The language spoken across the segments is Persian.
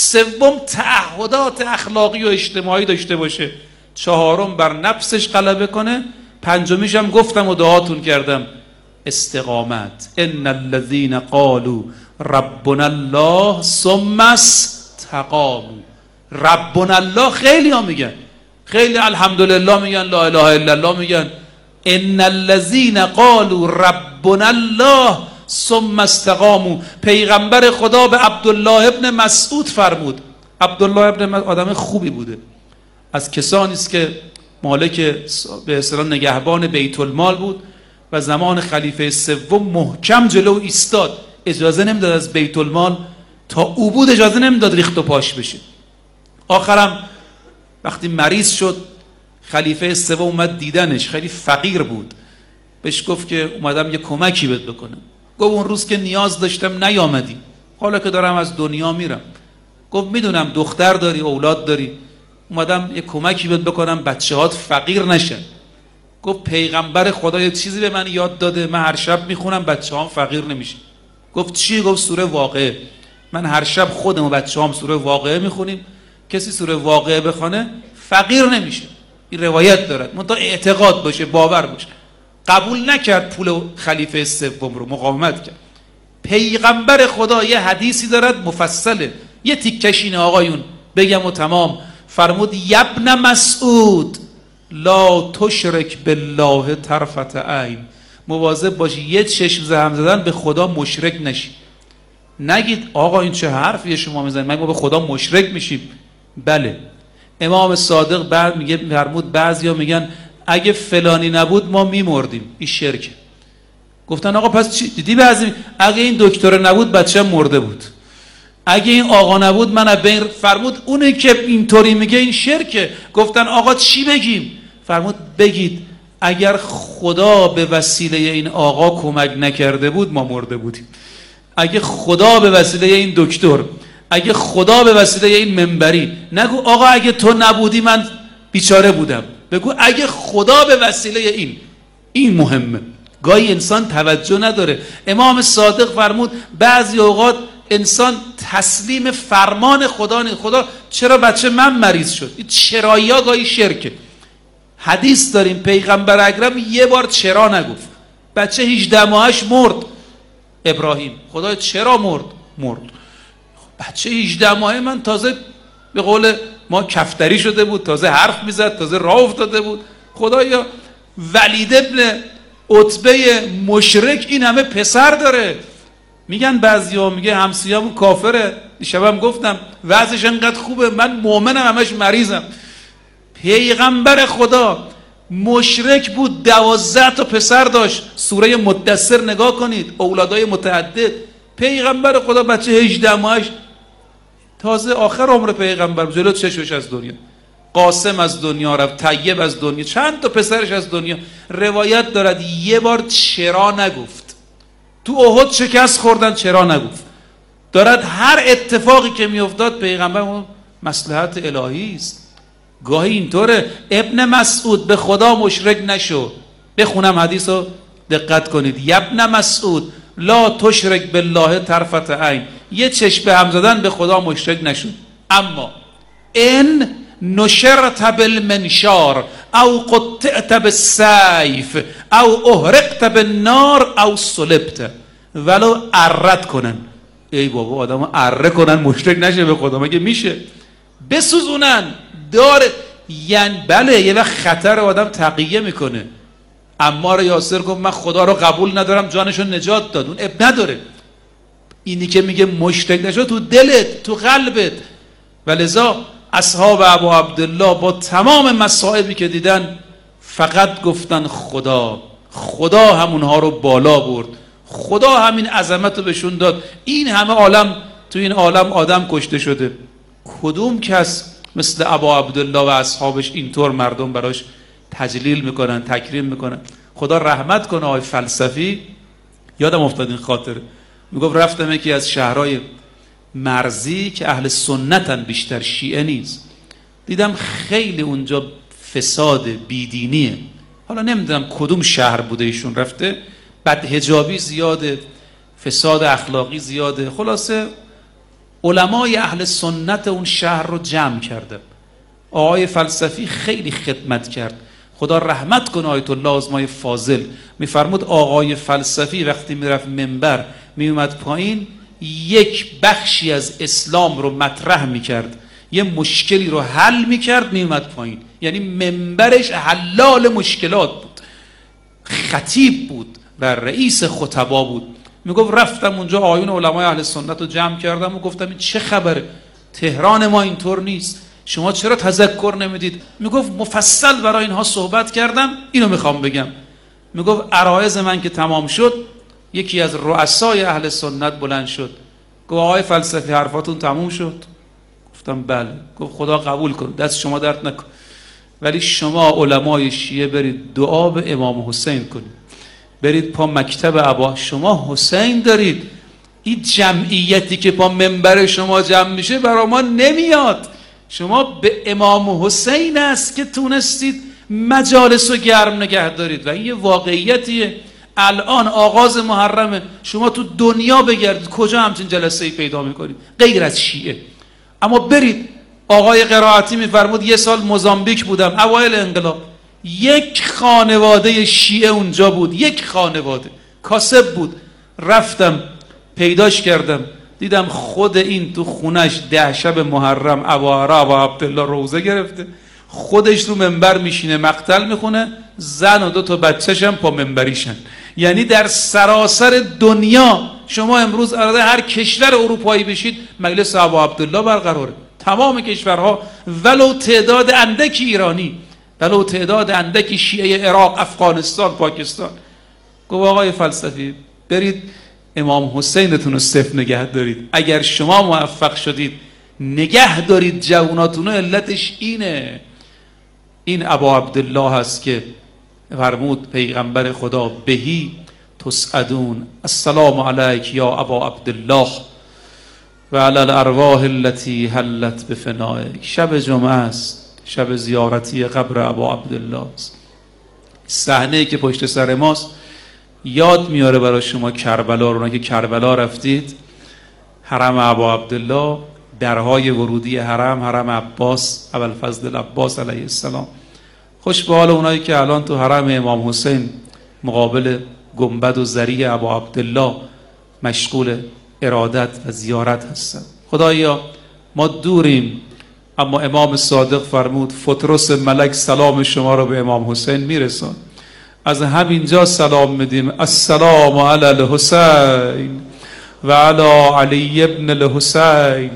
سوم تعهدات اخلاقی و اجتماعی داشته باشه. چهارم بر نفسش غلبه کنه. پنجمیش هم گفتم و دعاتون کردم. استقامت. ان الذين قالوا ربنا الله ثم استقاموا. ربنا الله خیلی ها میگن. خیلی الحمدلله میگن لا اله الا الله میگن. ان الذين قالوا ربنا الله ثم استقاموا. پیغمبر خدا به عبدالله ابن مسعود فرمود. عبدالله ابن آدم خوبی بوده. از کسانی است که مالک به اصطلاح نگهبان بیت المال بود و زمان خلیفه سوم محکم جلو ایستاد. اجازه نمی‌داد از بیت المال تا او بود اجازه نمی‌داد ریخت و پاش بشه. آخرم وقتی مریض شد خلیفه سوم اومد دیدنش. خیلی فقیر بود. بهش گفت که اومدم یه کمکی بهت بکنم. گفت اون روز که نیاز داشتم نیامدی. حالا که دارم از دنیا میرم. گفت می‌دونم دختر داری اولاد داری. اومدم یه کمکی بهت بکنم بچه هات فقیر نشن. گفت پیغمبر خدا یه چیزی به من یاد داده من هر شب می‌خونم بچه هم فقیر نمیشه. گفت چی؟ گفت سوره واقعه. من هر شب خودم و بچه هم سوره واقعه می‌خونیم. کسی سوره واقعه بخونه فقیر نمیشه. این روایت دارد. منتها اعتقاد باشه باور باشه. قبول نکرد پول خلیفه سوم رو مقاومت کرد. پیغمبر خدا یه حدیثی دارد مفصله. یه تیکشین آقایون بگم و تمام. فرمود یبن مسعود لا تشرک بالله طرفت عین. مواظب باشی یه چشم زهم زدن به خدا مشرک نشی. نگید آقا این چه حرفیه شما می‌زنید؟ مگه ما به خدا مشرک میشیم. بله. امام صادق بعد میگه فرمود بعضیا میگن اگه فلانی نبود ما میمردیم. این شرکه گفتن آقا پس چی؟ دیدی بعضی اگه این دکتر نبود بچه مرده بود. اگه این آقا نبود من بین فرمود اونی که اینطوری میگه این شرکه. گفتن آقا چی بگیم؟ فرمود بگید اگر خدا به وسیله این آقا کمک نکرده بود ما مرده بودیم. اگه خدا به وسیله این دکتر اگه خدا به وسیله این منبری نگو آقا اگه تو نبودی من بیچاره بودم. بگو اگه خدا به وسیله این این مهمه. گاهی انسان توجه نداره. امام صادق فرمود بعضی اوقات انسان تسلیم فرمان خدا نیست خدا چرا بچه من مریض شد؟ این چرایی ها گاهی شرکه. حدیث داریم پیغمبر اکرم یه بار چرا نگفت؟ بچه 18 ماهش مرد. ابراهیم خدا چرا مرد؟ مرد. بچه 18 ماهه من تازه به قول ما کفتری شده بود تازه حرف می‌زد تازه راه افتاده بود. خدایا ولید ابن عتبه مشرک این همه پسر داره. میگن بعضیا میگه همسیامون کافره. شبم گفتم وضعش انقدر خوبه من مؤمنم همش مریضم. پیغمبر خدا مشرک بود دوازده تا پسر داشت. سوره مدثر نگاه کنید اولادای متعدد. پیغمبر خدا بچه 18 ماهش تازه آخر عمر پیغمبر جلو چشمش از دنیا. قاسم از دنیا رفت طیب از دنیا چند تا پسرش از دنیا. روایت دارد یه بار چرا نگفت. تو احد شکست خوردن چرا نگفت. دارد هر اتفاقی که میافتاد پیغمبر اون مسلحت الهی است. گاهی اینطوره ابن مسعود به خدا مشرک نشو. بخونم حدیث رو دقت کنید. یبن مسعود لا تشرک بالله طرفت عین. یه چشم به هم زدن به خدا مشرک نشد. اما ان نشرت بالمنشار او قطعت بالسیف او احرقت بالنار او صلبت. ولو ارد کنن. ای بابا آدم اره کنن مشرک نشه به خدا. مگه میشه؟ بسوزونن. داره. یعنی بله یه وقت خطر آدم تقیه می‌کنه. اما رو یاسر گفت من خدا رو قبول ندارم جانشو نجات داد. اون اب نداره. اینی که میگه مشرک نشد تو دلت تو قلبت. و اصحاب ابو عبدالله با تمام مصائبی که دیدن فقط گفتن خدا. خدا همونها رو بالا برد. خدا همین عظمت رو بهشون داد. این همه عالم تو این عالم آدم کشته شده. کدوم کس مثل ابا عبدالله و اصحابش اینطور مردم براش تجلیل می‌کنن تکریم می‌کنن؟ خدا رحمت کنه آقای فلسفی. یادم افتاد این خاطر. می‌گفت رفتم یکی از شهرهای مرزی که اهل سنتن بیشتر شیعه نیست. دیدم خیلی اونجا فساد بیدینیه. حالا نمی‌دونم کدوم شهر بوده ایشون رفته. بد هجابی زیاده فساد اخلاقی زیاده. خلاصه علمای اهل سنت اون شهر رو جمع کرده. آقای فلسفی خیلی خدمت کرد. خدا رحمت کنه آیت الله آزمای فاضل. میفرمود آقای فلسفی وقتی می‌رفت منبر میومد پایین یک بخشی از اسلام رو مطرح می‌کرد. یه مشکلی رو حل می‌کرد میومد پایین. یعنی منبرش حلال مشکلات بود. خطیب بود و رئیس خطبا بود. می‌گفت رفتم اونجا آیون علمای اهل سنت رو جمع کردم و گفتم این چه خبره تهران ما اینطور نیست. شما چرا تذکر نمی‌دید؟ می‌گفت مفصل برای اینها صحبت کردم اینو می‌خوام بگم. می‌گفت عرایز من که تمام شد یکی از رؤسای اهل سنت بلند شد. گفت آقای فلسفی حرفاتون تموم شد. گفتم بله. گفت خدا قبول کن. دست شما درد نکن. ولی شما علمای شیعه برید دعا به امام حسین کنید. برید پا مکتب عبا شما حسین دارید. این جمعیتی که پا منبر شما جمع میشه برا ما نمیاد. شما به امام حسین است که تونستید مجالس و گرم نگه دارید. و این یه واقعیتیه. الان آغاز محرمه. شما تو دنیا بگردید کجا همچین جلسه ای پیدا می‌کنید؟ غیر از شیعه. اما برید آقای قرائتی میفرمود یه سال موزامبیک بودم اوایل انقلاب. یک خانواده شیعه اونجا بود یک خانواده. کاسب بود. رفتم پیداش کردم. دیدم خود این تو خونش ده شب محرم ابا و عبدالله روزه گرفته. خودش رو منبر میشینه مقتل می‌خونه. زن و دو تا بچهش هم پا منبریشن. یعنی در سراسر دنیا شما امروز اراده هر کشور اروپایی بشید مجلس ابا عبدالله برقراره. تمام کشورها ولو تعداد اندکی ایرانی ولو تعداد اندکی شیعه عراق افغانستان پاکستان. گفت آقای فلسفی برید امام حسینتون رو صف نگه دارید. اگر شما موفق شدید نگه دارید جواناتون علتش اینه. این ابا عبدالله هست که فرمود پیغمبر خدا بهی تسعدون. السلام علیک یا ابا عبدالله و علی الارواح التي حلت بفنائک شب جمعه است شب زیارتی قبر ابا عبدالله است. صحنه که پشت سر ماست یاد میاره برای شما کربلا رو. که کربلا رفتید حرم ابا عبدالله درهای ورودی حرم حرم عباس اول فضل عباس علیه السلام. خوش به حال اونایی که الان تو حرم امام حسین مقابل گنبد و ذریع ابا عبدالله مشغول ارادت و زیارت هستن. خدایا ما دوریم اما امام صادق فرمود فطرس ملک سلام شما رو به امام حسین میرسان. از همینجا سلام میدیم. السلام علی الحسین و علی علی ابن الحسین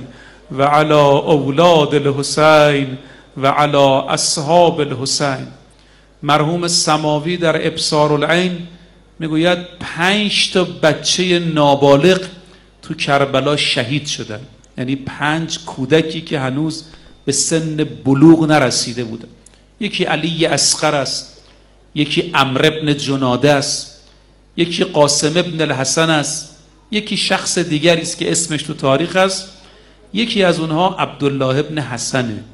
و علی اولاد الحسین و علی اصحاب الحسین. مرحوم سماوی در ابصار العین می‌گوید پنج تا بچه نابالغ تو کربلا شهید شدن. یعنی پنج کودکی که هنوز به سن بلوغ نرسیده بودن. یکی علی اسقر است یکی امر ابن جناده است یکی قاسم ابن الحسن است یکی شخص دیگری است که اسمش تو تاریخ است یکی از اونها عبدالله ابن حسنه.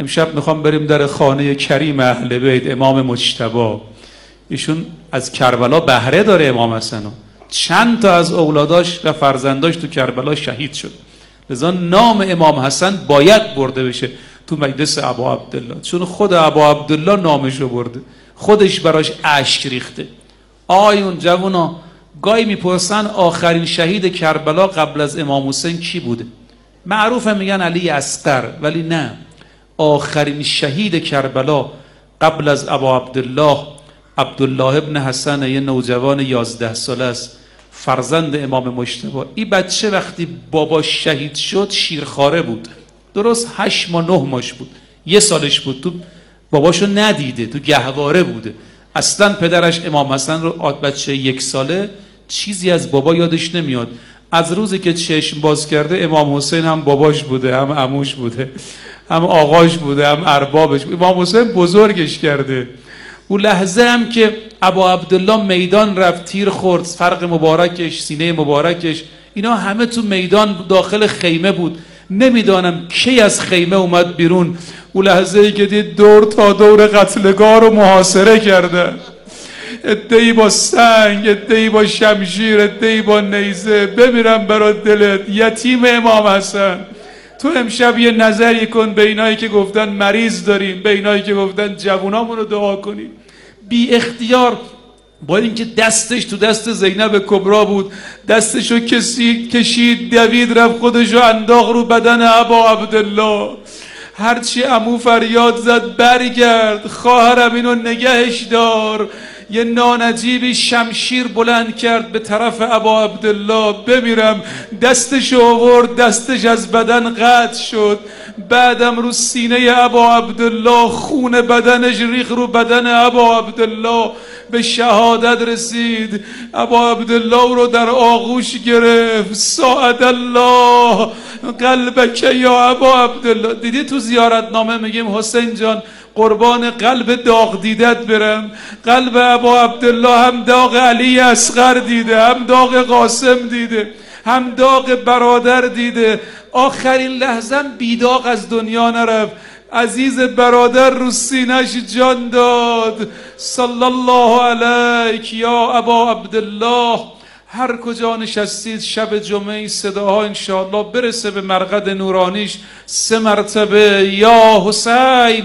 امشب می‌خوام بریم در خانه کریم اهل بیت امام مجتبا ایشون از کربلا بهره داره امام حسن چند تا از اولاداش و فرزنداش تو کربلا شهید شد. لذا نام امام حسن باید برده بشه تو مجلس ابا عبدالله. چون خود ابا عبدالله نامش رو برده. خودش براش اشک ریخته. آیون جوونا گاهی می‌پرسن آخرین شهید کربلا قبل از امام حسین کی بوده؟ معروف میگن علی اسقر ولی نه. آخرین شهید کربلا قبل از ابا عبدالله عبدالله ابن حسن یه نوجوان یازده ساله است فرزند امام مجتبی. این بچه وقتی بابا شهید شد شیرخاره بود. درست هشت ماه نه ماش بود. یه سالش بود. تو باباشو ندیده تو گهواره بوده. اصلا پدرش امام حسن رو آد بچه یک ساله چیزی از بابا یادش نمیاد. از روزی که چشم باز کرده امام حسین هم باباش بوده هم اموش بوده هم آقاش بوده هم اربابش بوده. امام حسین بزرگش کرده. او لحظه هم که ابا عبدالله میدان رفت تیر خورد فرق مبارکش سینه مبارکش. اینا همه تو میدان داخل خیمه بود. نمی‌دانم کی از خیمه اومد بیرون. او لحظه ای که دید دور تا دور قتلگاه رو محاصره کرده. ادهی با سنگ ادهی با شمشیر ادهی با نیزه. بمیرم برا دلت. یتیم امام حسن. تو امشب یه نظری کن به اینایی که گفتن مریض داریم به اینایی که گفتن جوونامون رو دعا کنیم. بی اختیار. با اینکه دستش تو دست زینب کبرا بود دستشو کشید کشید دوید رفت خودشو انداخ رو بدن ابا عبدالله. هرچی امو فریاد زد برگرد. خواهرم اینو نگهش دار. یه نانجیبی شمشیر بلند کرد به طرف ابا عبدالله بمیرم. دستش آورد دستش از بدن قطع شد. بعدم رو سینه ابا عبدالله خون بدنش ریخ رو بدن ابا عبدالله. به شهادت رسید. ابا عبدالله رو در آغوش گرفت. ساعد الله قلبک یا ابا عبدالله. دیدی تو زیارت نامه میگیم حسین جان قربان قلب داغ دیدت برم. قلب ابا عبدالله هم داغ علی اصغر دیده هم داغ قاسم دیده هم داغ برادر دیده. آخرین لحظه بیداغ از دنیا نرفت. عزیز برادر رو سینش جان داد. صلی الله علیک یا ابا عبدالله. هر کجا نشستید شب جمعه صداها انشاءالله برسه به مرقد نورانیش. سه مرتبه. یا حسین.